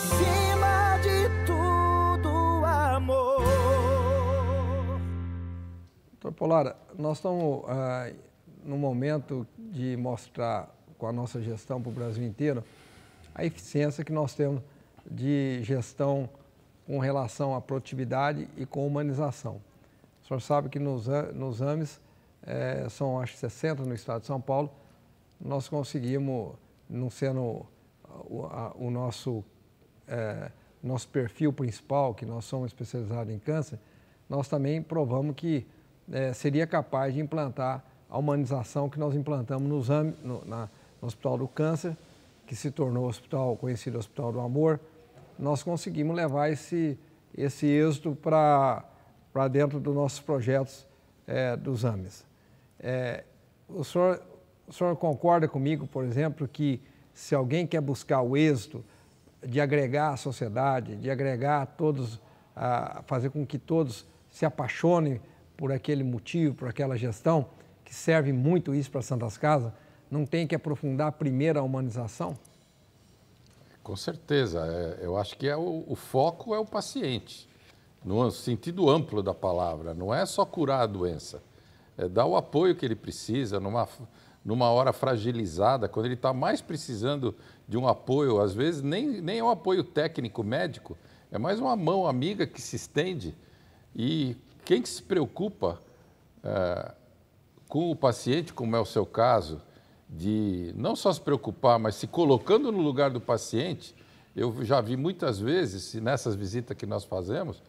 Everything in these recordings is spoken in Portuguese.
acima de tudo, amor. Doutor Polara, nós estamos ah, no momento de mostrar com a nossa gestão para o Brasil inteiro a eficiência que nós temos de gestão com relação à produtividade e com humanização. O senhor sabe que nos, nos AMES, é, são acho que 60 no estado de São Paulo, nós conseguimos, não sendo o, a, o nosso, é, nosso perfil principal, que nós somos especializados em câncer, nós também provamos que é, seria capaz de implantar a humanização que nós implantamos nos, no, na, no Hospital do Câncer, que se tornou hospital, conhecido Hospital do Amor, nós conseguimos levar esse, esse êxito para dentro dos nossos projetos é, dos AMES. É, o, senhor, o senhor concorda comigo, por exemplo, que se alguém quer buscar o êxito de agregar a sociedade, de agregar todos, a fazer com que todos se apaixonem por aquele motivo, por aquela gestão, que serve muito isso para Santas Casas, não tem que aprofundar primeiro a humanização? Com certeza. É, eu acho que é o, o, foco é o paciente, no sentido amplo da palavra. Não é só curar a doença, é dar o apoio que ele precisa numa, numa hora fragilizada, quando ele está mais precisando de um apoio, às vezes nem, nem é um apoio técnico médico, é mais uma mão amiga que se estende. E quem que se preocupa é, com o paciente, como é o seu caso, de não só se preocupar, mas se colocando no lugar do paciente, eu já vi muitas vezes, nessas visitas que nós fazemos,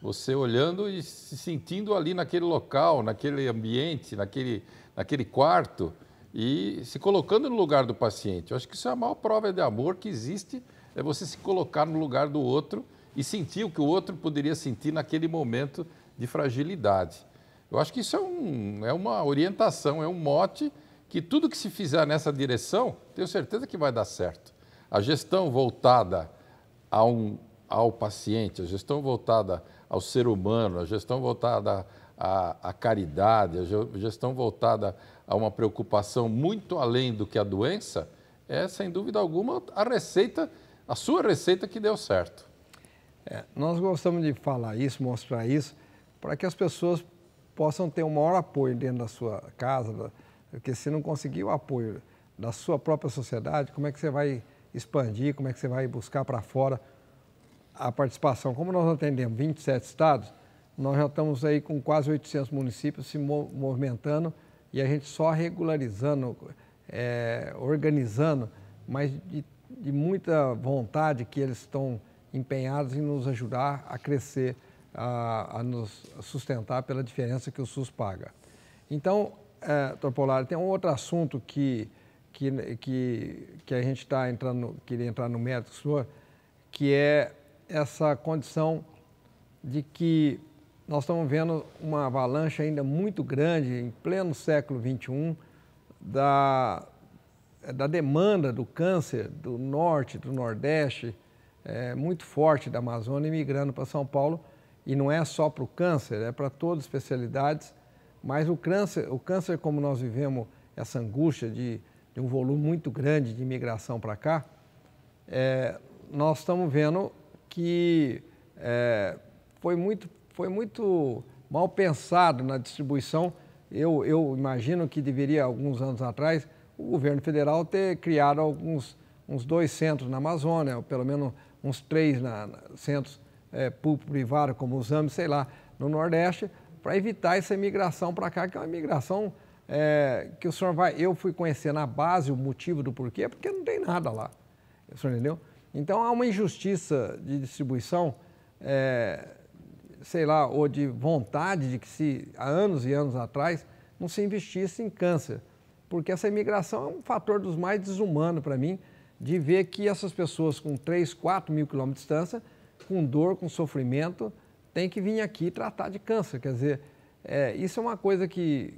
você olhando e se sentindo ali naquele local, naquele ambiente, naquele, naquele quarto e se colocando no lugar do paciente. Eu acho que isso é a maior prova de amor que existe, é você se colocar no lugar do outro e sentir o que o outro poderia sentir naquele momento de fragilidade. Eu acho que isso é, um, é uma orientação, é um mote que tudo que se fizer nessa direção, tenho certeza que vai dar certo. A gestão voltada um, ao paciente, a gestão voltada ao ser humano, a gestão voltada à caridade, a gestão voltada a uma preocupação muito além do que a doença, é, sem dúvida alguma, a receita, a sua receita que deu certo. É, nós gostamos de falar isso, mostrar isso, para que as pessoas possam ter um maior apoio dentro da sua casa, porque se não conseguir o apoio da sua própria sociedade, como é que você vai expandir, como é que você vai buscar para fora a participação? Como nós atendemos 27 estados, nós já estamos aí com quase 800 municípios se movimentando e a gente só regularizando, é, organizando, mas de, de muita vontade que eles estão empenhados em nos ajudar a crescer, a, a nos sustentar pela diferença que o SUS paga. Então, é, Polar, tem um outro assunto que, que, que, que a gente está entrando, queria entrar no mérito, que é essa condição de que nós estamos vendo uma avalanche ainda muito grande, em pleno século XXI, da, da demanda do câncer do norte, do nordeste, é, muito forte da Amazônia, migrando para São Paulo. E não é só para o câncer, é para todas as especialidades. Mas o câncer, o câncer como nós vivemos essa angústia de, de um volume muito grande de imigração para cá, é, nós estamos vendo que é, foi, muito, foi muito mal pensado na distribuição. Eu, eu imagino que deveria, alguns anos atrás, o governo federal ter criado alguns uns dois centros na Amazônia, ou pelo menos uns três na, na centros é, público-privado, como os AMS, sei lá, no Nordeste, para evitar essa imigração para cá, que é uma imigração é, que o senhor vai. Eu fui conhecer na base o motivo do porquê, porque não tem nada lá. O senhor entendeu? Então há uma injustiça de distribuição, é, sei lá, ou de vontade de que se há anos e anos atrás não se investisse em câncer. Porque essa imigração é um fator dos mais desumanos para mim, de ver que essas pessoas com 3, 4 mil quilômetros de distância, com dor, com sofrimento, tem que vir aqui tratar de câncer. Quer dizer, é, isso é uma coisa que,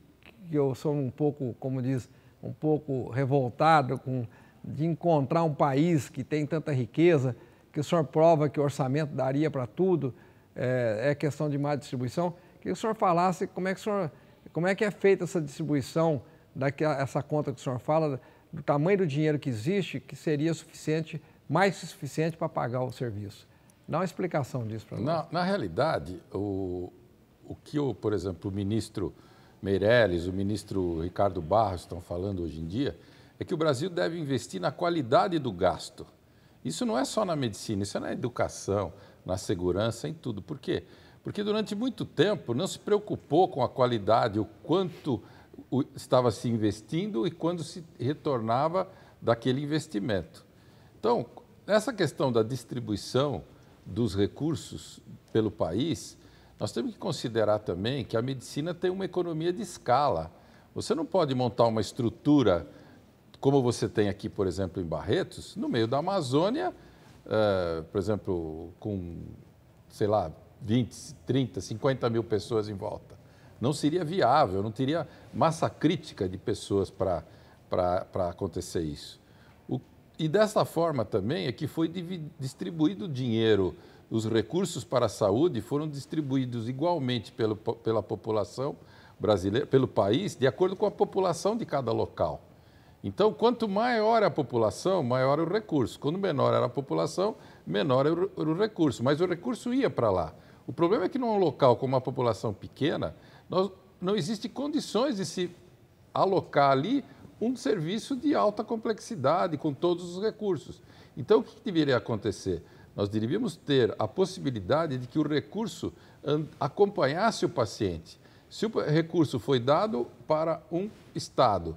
que eu sou um pouco, como diz, um pouco revoltado com de encontrar um país que tem tanta riqueza, que o senhor prova que o orçamento daria para tudo, é, é, questão de má distribuição. Que o senhor falasse como é que, o senhor, como é, que é feita essa distribuição, daquela, essa conta que o senhor fala, do tamanho do dinheiro que existe, que seria suficiente mais que suficiente para pagar o serviço. Dá uma explicação disso para nós. Na, na realidade, o, o que, o, por exemplo, o ministro Meirelles, o ministro Ricardo Barros estão falando hoje em dia, é que o Brasil deve investir na qualidade do gasto. Isso não é só na medicina, isso é na educação, na segurança, em tudo. Por quê? Porque durante muito tempo não se preocupou com a qualidade, o quanto estava se investindo e quando se retornava daquele investimento. Então, essa questão da distribuição dos recursos pelo país, nós temos que considerar também que a medicina tem uma economia de escala. Você não pode montar uma estrutura como você tem aqui, por exemplo, em Barretos, no meio da Amazônia, uh, por exemplo, com, sei lá, 20, 30, 50 mil pessoas em volta. Não seria viável, não teria massa crítica de pessoas para acontecer isso. O, e dessa forma também é que foi distribuído o dinheiro, os recursos para a saúde foram distribuídos igualmente pelo, pela população brasileira, pelo país, de acordo com a população de cada local. Então, quanto maior a população, maior o recurso. Quando menor era a população, menor era o recurso. Mas o recurso ia para lá. O problema é que num local com uma população pequena, nós, não existem condições de se alocar ali um serviço de alta complexidade, com todos os recursos. Então, o que deveria acontecer? Nós deveríamos ter a possibilidade de que o recurso acompanhasse o paciente. Se o recurso foi dado para um Estado,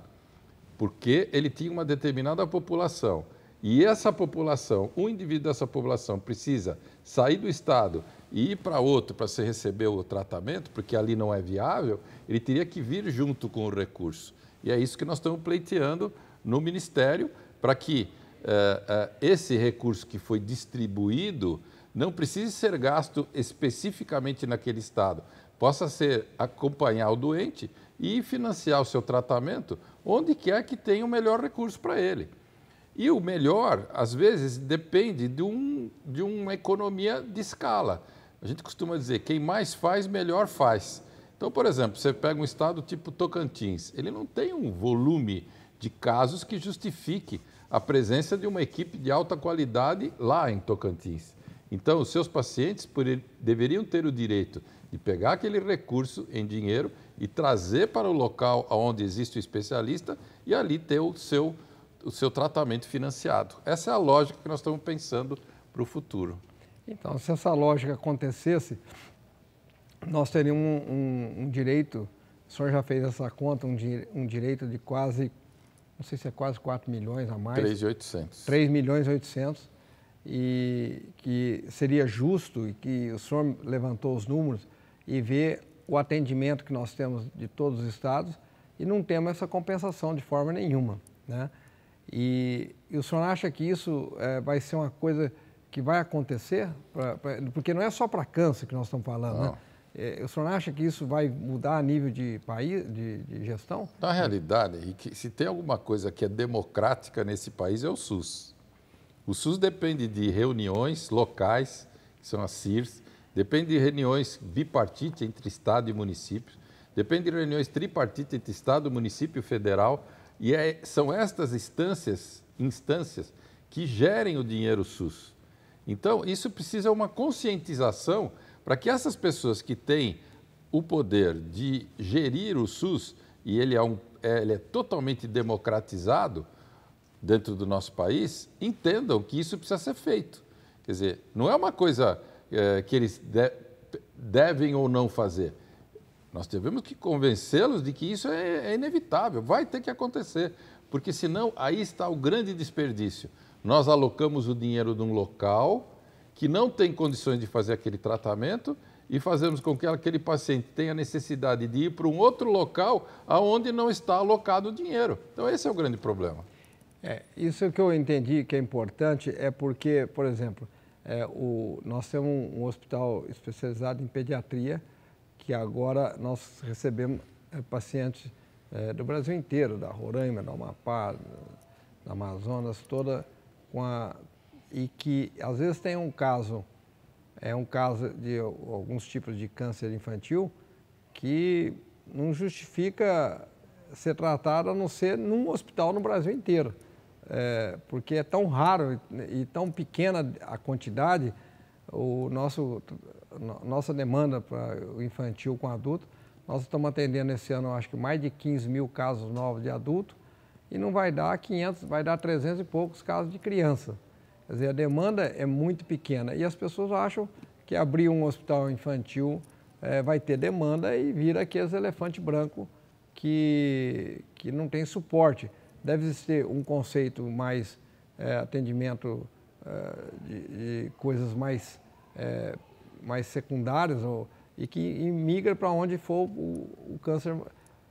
porque ele tinha uma determinada população. E essa população, um indivíduo dessa população precisa sair do estado e ir para outro para se receber o tratamento, porque ali não é viável, ele teria que vir junto com o recurso. E é isso que nós estamos pleiteando no Ministério, para que eh, eh, esse recurso que foi distribuído não precise ser gasto especificamente naquele estado, possa ser acompanhar o doente e financiar o seu tratamento onde quer que tenha o melhor recurso para ele. E o melhor, às vezes, depende de, um, de uma economia de escala. A gente costuma dizer, quem mais faz, melhor faz. Então, por exemplo, você pega um estado tipo Tocantins, ele não tem um volume de casos que justifique a presença de uma equipe de alta qualidade lá em Tocantins. Então, os seus pacientes deveriam ter o direito de pegar aquele recurso em dinheiro e trazer para o local onde existe o especialista e ali ter o seu, o seu tratamento financiado. Essa é a lógica que nós estamos pensando para o futuro. Então, se essa lógica acontecesse, nós teríamos um, um, um direito, o senhor já fez essa conta, um, um direito de quase, não sei se é quase 4 milhões a mais. 3,800. 3 milhões e 800, e que seria justo, e que o senhor levantou os números, e ver o atendimento que nós temos de todos os estados e não temos essa compensação de forma nenhuma. Né? E, e o senhor acha que isso é, vai ser uma coisa que vai acontecer? Pra, pra, porque não é só para câncer que nós estamos falando, né? É, o senhor acha que isso vai mudar a nível de país, de, de gestão? Na realidade, se tem alguma coisa que é democrática nesse país é o SUS. O SUS depende de reuniões locais, que são as CIRS, Depende de reuniões bipartite entre Estado e município, depende de reuniões tripartite entre Estado, município e federal, e é, são estas instâncias, instâncias que gerem o dinheiro SUS. Então, isso precisa uma conscientização para que essas pessoas que têm o poder de gerir o SUS, e ele é, um, é, ele é totalmente democratizado dentro do nosso país, entendam que isso precisa ser feito. Quer dizer, não é uma coisa que eles de, devem ou não fazer. Nós devemos que convencê-los de que isso é, é inevitável, vai ter que acontecer, porque senão aí está o grande desperdício. Nós alocamos o dinheiro de um local que não tem condições de fazer aquele tratamento e fazemos com que aquele paciente tenha necessidade de ir para um outro local aonde não está alocado o dinheiro. Então esse é o grande problema. É, isso que eu entendi que é importante é porque, por exemplo, é, o, nós temos um, um, hospital especializado em pediatria, que agora nós recebemos é, pacientes é, do Brasil inteiro, da Roraima, da Amapá, da Amazonas, toda com a, e que às vezes tem um caso, é um caso de alguns tipos de câncer infantil que não justifica ser tratado a não ser num hospital no Brasil inteiro. É, porque é tão raro e tão pequena a quantidade, o nosso, nossa demanda para o infantil com adulto, nós estamos atendendo esse ano, acho que mais de 15 mil casos novos de adulto, e não vai dar 500, vai dar 300 e poucos casos de criança. Quer dizer, a demanda é muito pequena e as pessoas acham que abrir um hospital infantil é, vai ter demanda e vira aqueles elefante branco que, que não tem suporte. Deve existir um conceito mais é, atendimento é, de, de, coisas mais, é, mais secundárias ou, e que migra para onde for o, o câncer,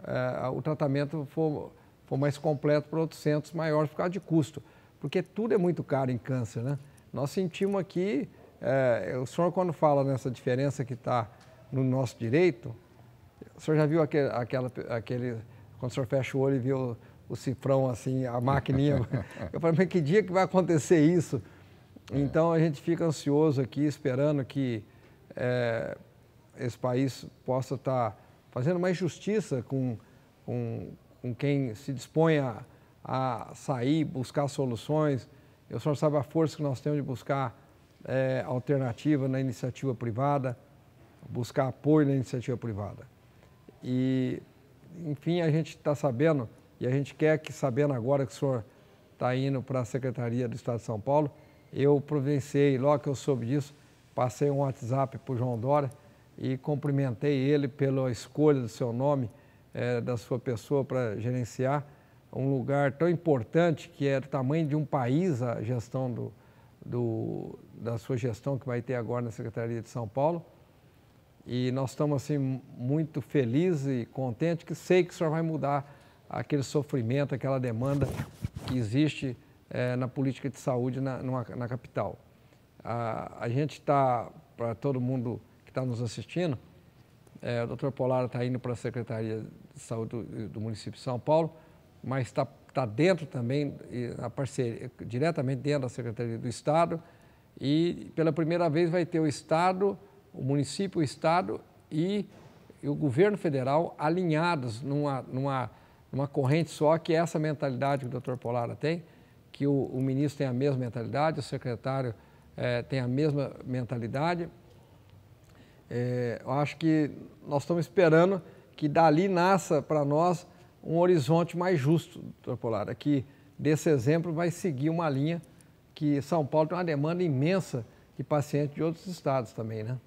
é, o tratamento for, for mais completo para outros centros maiores por causa de custo. Porque tudo é muito caro em câncer, né? Nós sentimos aqui, é, o senhor quando fala nessa diferença que está no nosso direito, o senhor já viu aquele, aquela, aquele quando o senhor fecha o olho e vê o, cifrão assim, a maquininha. Eu falei, mas que dia que vai acontecer isso? É. Então a gente fica ansioso aqui, esperando que é, esse país possa estar tá fazendo mais justiça com, com, com quem se dispõe a, a sair, buscar soluções. E o senhor sabe a força que nós temos de buscar é, alternativa na iniciativa privada, buscar apoio na iniciativa privada. E, enfim, a gente está sabendo, e a gente quer que, sabendo agora que o senhor está indo para a Secretaria do Estado de São Paulo, eu providenciei, logo que eu soube disso, passei um WhatsApp para o João Dória e cumprimentei ele pela escolha do seu nome, é, da sua pessoa para gerenciar um lugar tão importante que é do tamanho de um país a gestão do, do, da sua gestão que vai ter agora na Secretaria de São Paulo. E nós estamos assim muito felizes e contentes que sei que o senhor vai mudar aquele sofrimento, aquela demanda que existe é, na política de saúde na, numa, na capital. A, a gente está, para todo mundo que está nos assistindo, é, o doutor Polara está indo para a Secretaria de Saúde do, do município de São Paulo, mas está tá dentro também, a parceria, diretamente dentro da Secretaria do Estado, e pela primeira vez vai ter o Estado, o município, o Estado e o governo federal alinhados numa, numa, numa corrente só, que é essa mentalidade que o doutor Polara tem, que o, o ministro tem a mesma mentalidade, o secretário é, tem a mesma mentalidade. É, eu acho que nós estamos esperando que dali nasça para nós um horizonte mais justo, doutor Polar. Aqui, desse exemplo, vai seguir uma linha que São Paulo tem uma demanda imensa de pacientes de outros estados também, né?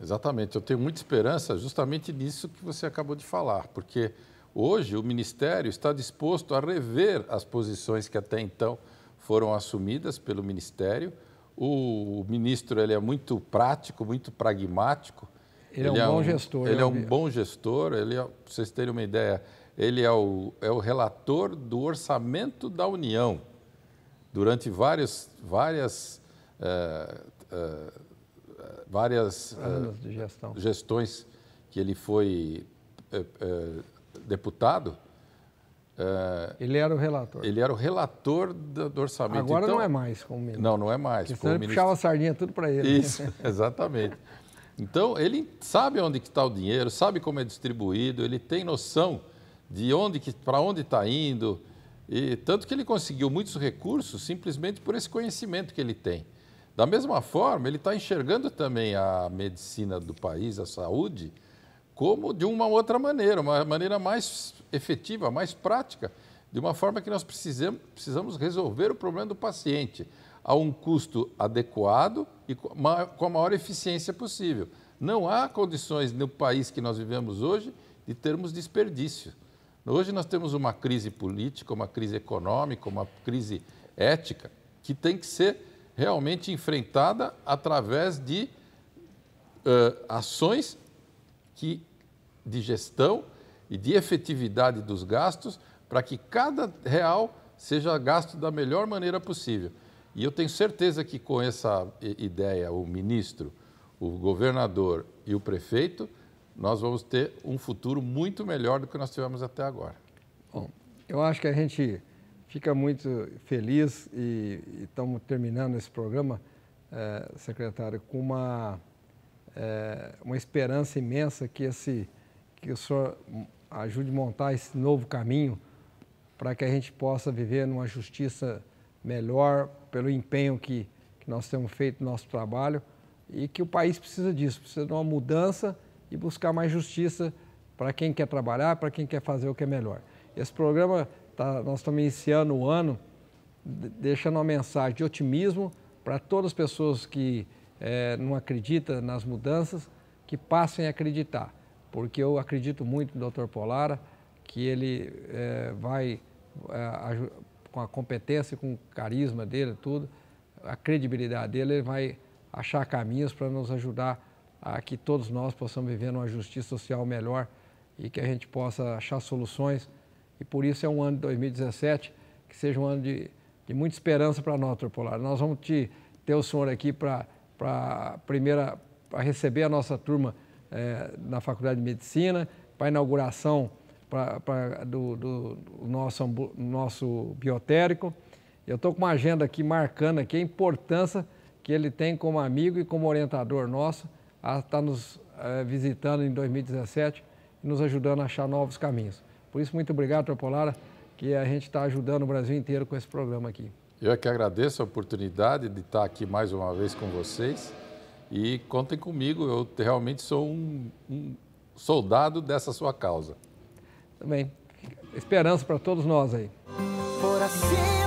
Exatamente. Eu tenho muita esperança justamente nisso que você acabou de falar, porque hoje o Ministério está disposto a rever as posições que até então foram assumidas pelo Ministério. O ministro ele é muito prático, muito pragmático ele, ele é um bom gestor. Ele é um bom gestor. Ele é, para vocês terem uma ideia, ele é o, é o relator do orçamento da União durante várias, várias, é, é, várias é, gestões que ele foi deputado. ele era o relator. Ele era o relator do, do orçamento. Agora então, não é mais como ministro. Não, não é mais. Porque ele puxava a sardinha tudo para ele. Isso, né? exatamente. Então, ele sabe onde está o dinheiro, sabe como é distribuído, ele tem noção de onde para onde está indo, e tanto que ele conseguiu muitos recursos simplesmente por esse conhecimento que ele tem. Da mesma forma, ele está enxergando também a medicina do país, a saúde, como de uma outra maneira, uma maneira mais efetiva, mais prática, de uma forma que nós precisamos, precisamos resolver o problema do paciente a um custo adequado e com a maior eficiência possível. Não há condições no país que nós vivemos hoje de termos desperdício. Hoje nós temos uma crise política, uma crise econômica, uma crise ética, que tem que ser realmente enfrentada através de uh, ações que, de gestão e de efetividade dos gastos, para que cada real seja gasto da melhor maneira possível. E eu tenho certeza que com essa ideia, o ministro, o governador e o prefeito, nós vamos ter um futuro muito melhor do que nós tivemos até agora. Bom, eu acho que a gente fica muito feliz e, estamos terminando esse programa, é, secretário, com uma, é, uma esperança imensa que, esse, que o senhor ajude a montar esse novo caminho para que a gente possa viver numa justiça melhor, pelo empenho que, que nós temos feito no nosso trabalho e que o país precisa disso, precisa de uma mudança e buscar mais justiça para quem quer trabalhar, para quem quer fazer o que é melhor. Esse programa, tá, nós estamos iniciando o ano deixando uma mensagem de otimismo para todas as pessoas que é, não acreditam nas mudanças, que passem a acreditar, porque eu acredito muito no Dr. Polara, que ele é, vai, é, com a competência, com o carisma dele, tudo, a credibilidade dele, ele vai achar caminhos para nos ajudar a que todos nós possamos viver numa justiça social melhor e que a gente possa achar soluções. E por isso é um ano de 2017 que seja um ano de, de muita esperança para nós, Dr. Polara. Nós vamos te, ter o senhor aqui para primeira para receber a nossa turma é, na Faculdade de Medicina, para a inauguração pra, pra, do, do, nosso, nosso biotérico. Eu estou com uma agenda aqui marcando aqui a importância que ele tem como amigo e como orientador nosso, a estar tá nos é, visitando em 2017 e nos ajudando a achar novos caminhos. Por isso, muito obrigado, Tropolara, que a gente está ajudando o Brasil inteiro com esse programa aqui. Eu é que agradeço a oportunidade de estar aqui mais uma vez com vocês e contem comigo, eu realmente sou um, um soldado dessa sua causa. Também. Esperança para todos nós aí. Por assim